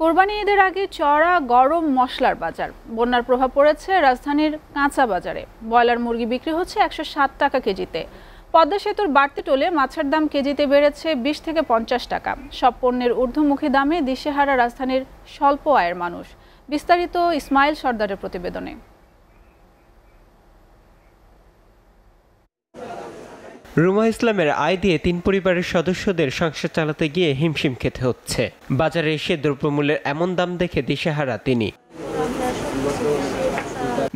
কোরবানি ঈদের আগে চড়া গরম মশলার বাজার। বন্যার প্রভাব পড়েছে রাজধানীর কাঁচা বাজারে। ব্রয়লার মুরগি বিক্রি হচ্ছে একশো সাত টাকা কেজিতে। পদ্মা সেতুর বাড়তি টোলে মাছের দাম কেজিতে বেড়েছে বিশ থেকে পঞ্চাশ টাকা। সব পণ্যের ঊর্ধ্বমুখী দামে দিশেহারা রাজধানীর স্বল্প আয়ের মানুষ। বিস্তারিত ইসমাইল সর্দারের প্রতিবেদনে। রুমা ইসলামের আয় দিয়ে তিন পরিবারের সদস্যদের সংসার চালাতে গিয়ে হিমশিম খেতে হচ্ছে। বাজারে এসে দ্রব্যমূল্যের এমন দাম দেখে দিশেহারা তিনি।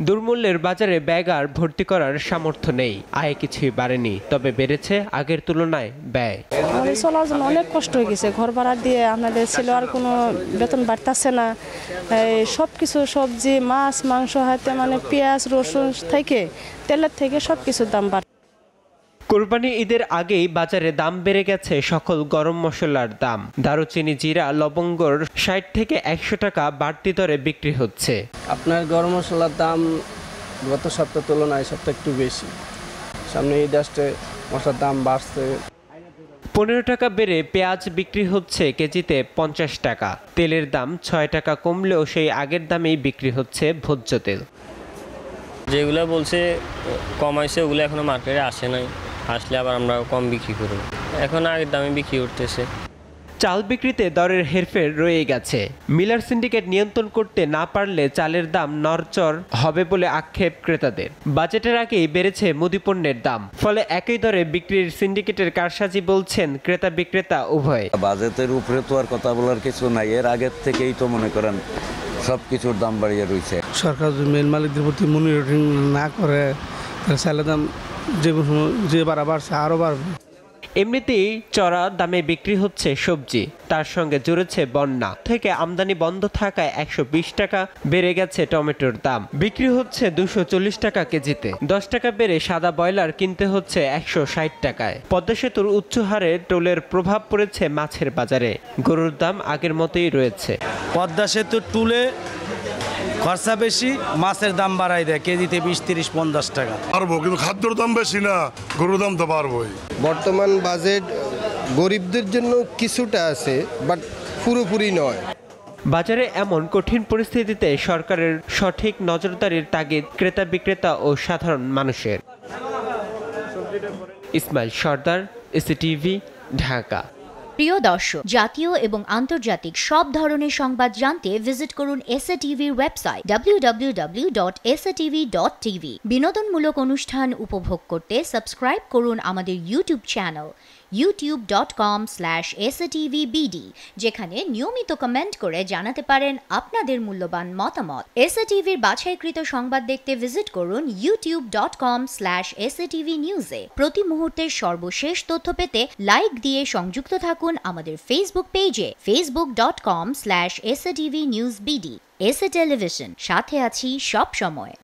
দুর্মূল্যের বাজারে ব্যাগ আর ভর্তি করার সামর্থ্য নেই। আয় কিছুই বাড়েনি, তবে বেড়েছে আগের তুলনায় ব্যয়। আমাদের চলার জন্য অনেক কষ্ট হয়ে গেছে। ঘর ভাড়া দিয়ে আপনাদের ছিল আর কোনো বেতন বাড়তেছে না। সব কিছু সবজি, মাছ, মাংস, হাতে মানে পেঁয়াজ, রসুন থেকে, তেলের থেকে সব কিছুর দাম বাড়ছে কোরবানি ঈদের আগেই বাজারে দাম বেড়ে গেছে সকল গরম মশলার দাম। দারুচিনি জিরা লবঙ্গর ষাট থেকে একশো টাকা বাড়তি দরে বিক্রি হচ্ছে। আপনার গরম মশলার দাম গত সপ্তাহ তুলনায় সপ্তাহ একটু বেশি। সামনে ঈদ আসতে মশলার দাম বাড়ছে। পনেরো টাকা বেড়ে পেঁয়াজ বিক্রি হচ্ছে কেজিতে পঞ্চাশ টাকা। তেলের দাম ছয় টাকা কমলেও সেই আগের দামেই বিক্রি হচ্ছে ভোজ্য তেল। যেগুলো বলছে কমাইছে ওগুলো এখনও মার্কেটে আসে নাই। আসলে আবার আমরা কম বিক্রি করব এখন আগের দামে বিক্রি করতেছে। চাল বিক্রিতে দরের হেরফের রয়ে গেছে। মিলার সিন্ডিকেট নিয়ন্ত্রণ করতে না পারলে চালের দাম নরচর হবে বলে আক্ষেপ ক্রেতাদের। বাজেটের আগেই বেড়েছে মুদিপণ্যের দাম। ফলে একই দরে বিক্রির সিন্ডিকেটের কারসাজি বলছেন ক্রেতা বিক্রেতা উভয়। বাজেটের উপরে তো আর কথা বলার কিছু নাই। এর আগের থেকেই তো মনে করেন সব কিছুর দাম বাড়িয়ে রয়েছে সরকার যদি মেল মালিকদের প্রতি মনিটরিং না করে তাহলে চালের দাম যে যে বাড়া বাড়ছে আরও বাড়বে। এমনিতেই চড়া দামে বিক্রি হচ্ছে সবজি তার সঙ্গে জুড়েছে বন্যা। থেকে আমদানি বন্ধ থাকায় একশো বিশ টাকা বেড়ে গেছে টমেটোর দাম। বিক্রি হচ্ছে দুশো চল্লিশ টাকা কেজিতে। দশ টাকা বেড়ে সাদা ব্রয়লার কিনতে হচ্ছে একশো ষাট টাকায়। পদ্মা সেতুর উচ্চ হারে টোলের প্রভাব পড়েছে মাছের বাজারে। গরুর দাম আগের মতোই রয়েছে। পদ্মা সেতুর টুলে খরচা বেশি মাছের দাম বাড়াই দেয় কেজিতে বিশ তিরিশ পঞ্চাশ টাকা। পারব কিন্তু খাদ্যর দাম বেশি না গরুর দাম তো পারবোই বর্তমান বাজেট গরিবদের জন্য কিছুটা আছে বাট পুরোপুরি নয়। বাজারে এমন কঠিন পরিস্থিতিতে সরকারের সঠিক নজরদারির তাগিদ ক্রেতা বিক্রেতা ও সাধারণ মানুষের। ইসমাইল সর্দার এসিটিভি ঢাকা। প্রিয় দর্শক, জাতীয় এবং আন্তর্জাতিক সব ধরনের সংবাদ জানতে ভিজিট করুন এসএ টিভির ওয়েবসাইট www.satv.tv বিনোদনমূলক অনুষ্ঠান উপভোগ করতে সাবস্ক্রাইব করুন আমাদের ইউটিউব চ্যানেল slash satvbd যেখানে নিয়মিত কমেন্ট করে জানাতে পারেন আপনাদের মূল্যবান মতামত। এসএটিভির বাছাইকৃত সংবাদ দেখতে ভিজিট করুন youtube.com slash satv নিউজে প্রতি মুহূর্তের সর্বশেষ তথ্য পেতে লাইক দিয়ে সংযুক্ত থাকুন আমাদের ফেসবুক পেজে facebook.com slash satv news BD SA television সাথে আছি সব সময়।